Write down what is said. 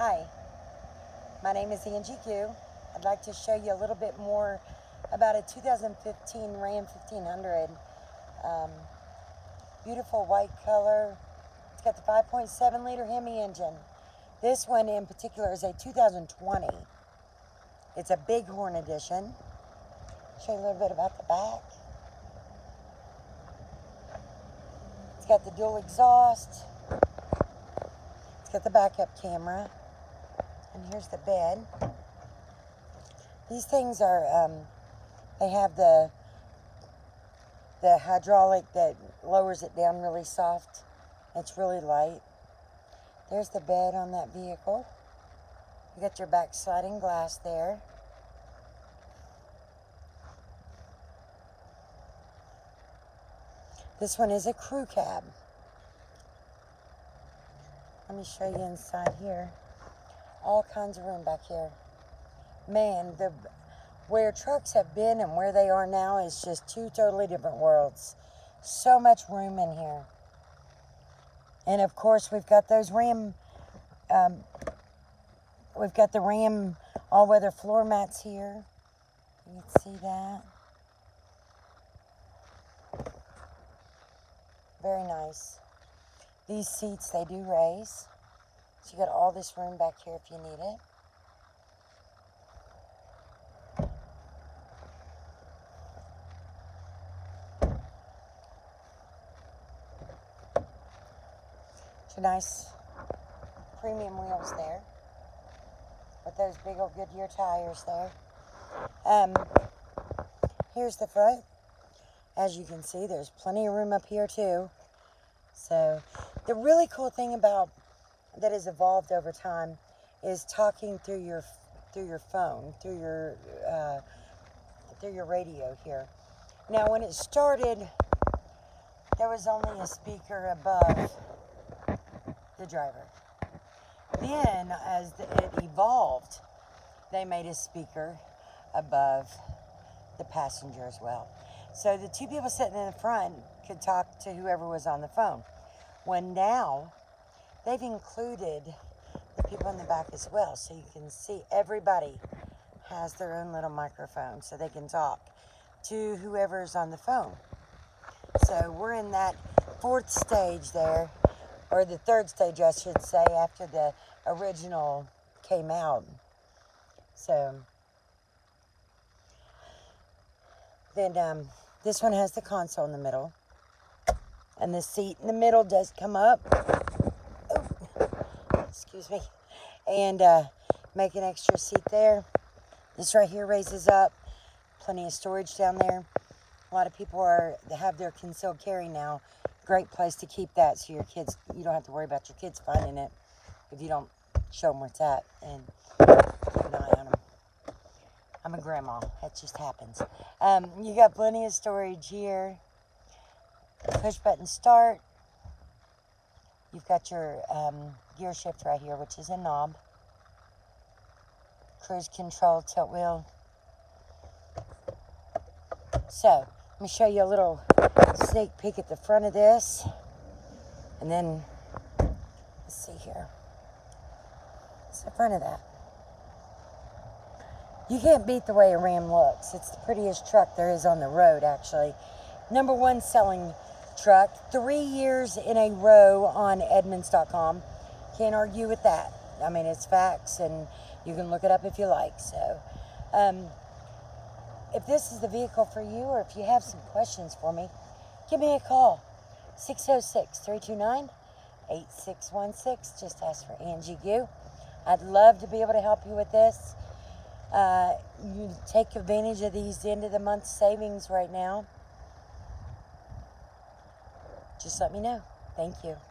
Hi, my name is Angie Gue. I'd like to show you a little bit more about a 2015 Ram 1500. Um, beautiful white color. It's got the 5.7 liter Hemi engine. This one in particular is a 2020. It's a Bighorn edition. Show you a little bit about the back. It's got the dual exhaust. It's got the backup camera. And here's the bed. These things are, um, they have the, the hydraulic that lowers it down really soft. It's really light. There's the bed on that vehicle. You got your back sliding glass there. This one is a crew cab. Let me show you inside here all kinds of room back here. Man, the where trucks have been and where they are now is just two totally different worlds. So much room in here. And of course, we've got those Ram, um, we've got the Ram all-weather floor mats here. You can see that. Very nice. These seats, they do raise. So you got all this room back here if you need it. Some nice premium wheels there with those big old Goodyear tires there. Um, here's the front. As you can see, there's plenty of room up here too. So the really cool thing about that has evolved over time is talking through your through your phone, through your uh, through your radio here. Now, when it started, there was only a speaker above the driver. Then, as the, it evolved, they made a speaker above the passenger as well. So the two people sitting in the front could talk to whoever was on the phone. When now they've included the people in the back as well, so you can see everybody has their own little microphone so they can talk to whoever's on the phone. So we're in that fourth stage there, or the third stage, I should say, after the original came out. So then um, this one has the console in the middle, and the seat in the middle does come up excuse me, and uh, make an extra seat there. This right here raises up, plenty of storage down there. A lot of people are have their concealed carry now. Great place to keep that so your kids, you don't have to worry about your kids finding it if you don't show them where it's at and keep an eye on them. I'm a grandma. That just happens. Um, you got plenty of storage here. Push button start. You've got your um, gear shift right here, which is a knob. Cruise control, tilt wheel. So, let me show you a little sneak peek at the front of this. And then, let's see here. It's the front of that. You can't beat the way a Ram looks. It's the prettiest truck there is on the road, actually. Number one selling truck three years in a row on Edmunds.com. Can't argue with that. I mean, it's facts, and you can look it up if you like. So, um, if this is the vehicle for you, or if you have some questions for me, give me a call 606 329 8616. Just ask for Angie Gue. I'd love to be able to help you with this. Uh, you take advantage of these end of the month savings right now just let me know. Thank you.